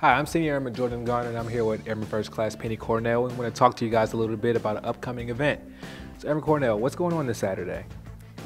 Hi, I'm Senior Airman Jordan Garner, and I'm here with Airman First Class Penny Cornell. I want to talk to you guys a little bit about an upcoming event. So, Airman Cornell, what's going on this Saturday?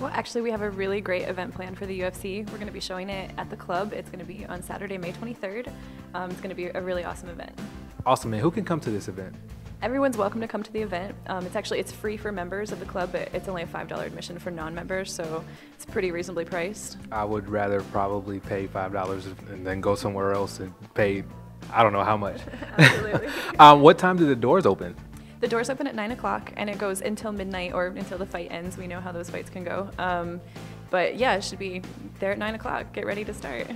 Well, actually, we have a really great event planned for the UFC. We're going to be showing it at the club. It's going to be on Saturday, May 23rd. Um, it's going to be a really awesome event. Awesome, man. Who can come to this event? Everyone's welcome to come to the event. Um, it's actually it's free for members of the club, but it's only a five dollar admission for non-members, so it's pretty reasonably priced. I would rather probably pay five dollars and then go somewhere else and pay, I don't know how much. Absolutely. um, what time do the doors open? The doors open at nine o'clock and it goes until midnight or until the fight ends. We know how those fights can go. Um, but yeah, it should be there at nine o'clock. Get ready to start.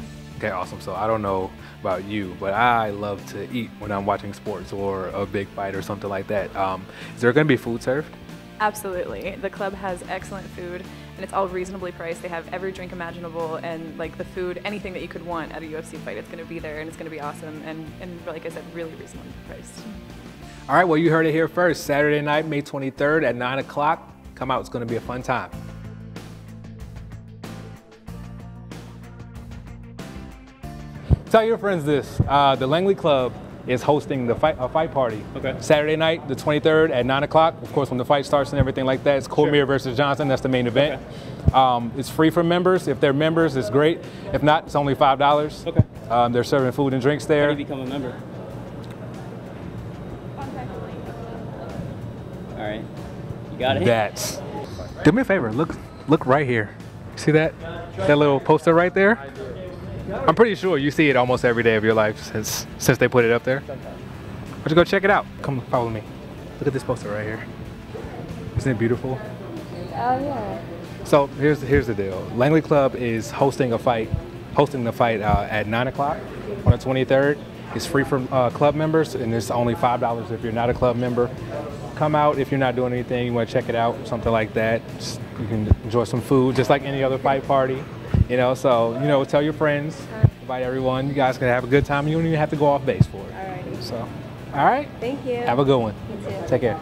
Okay, awesome. So I don't know about you, but I love to eat when I'm watching sports or a big fight or something like that. Um, is there going to be food served? Absolutely. The club has excellent food and it's all reasonably priced. They have every drink imaginable and like the food, anything that you could want at a UFC fight, it's going to be there and it's going to be awesome and, and like I said, really reasonably priced. All right, well, you heard it here first. Saturday night, May 23rd at 9 o'clock. Come out, it's going to be a fun time. Tell your friends this uh, the Langley Club is hosting the fight, a fight party. Okay. Saturday night, the 23rd at 9 o'clock. Of course, when the fight starts and everything like that, it's Cormier Sure. versus Johnson. That's the main event. Um, it's free for members. If they're members, it's great. If not, it's only $5. Okay. Um, they're serving food and drinks there. How there. do you become a member? All right. You got it? That's. Do me a favor. Look, look right here. See that? That little poster right there. I'm pretty sure you see it almost every day of your life since since they put it up there. Why don't you go check it out? Come follow me. Look at this poster right here. Isn't it beautiful? Oh yeah. So here's here's the deal. Langley Club is hosting a fight, hosting the fight uh, at nine o'clock on the 23rd. It's free for uh, club members, and it's only five dollars if you're not a club member. Come out if you're not doing anything, you want to check it out, something like that. Just- you can enjoy some food, just like any other fight party. You know, so you know, tell your friends, invite everyone. You guys can have a good time. You don't even have to go off base for it. Alrighty. So, all right. Thank you. Have a good one. You too. Take care.